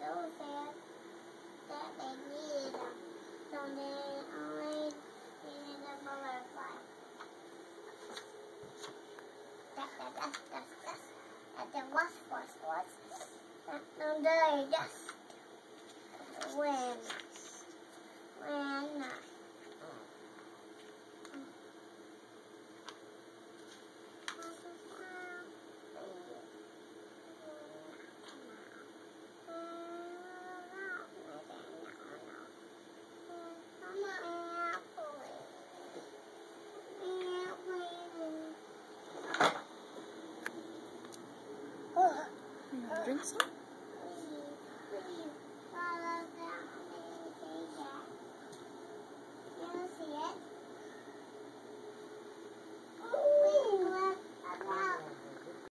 those that, that they. So they needed a butterfly. That, that, that, that, that, the they just win. drink on?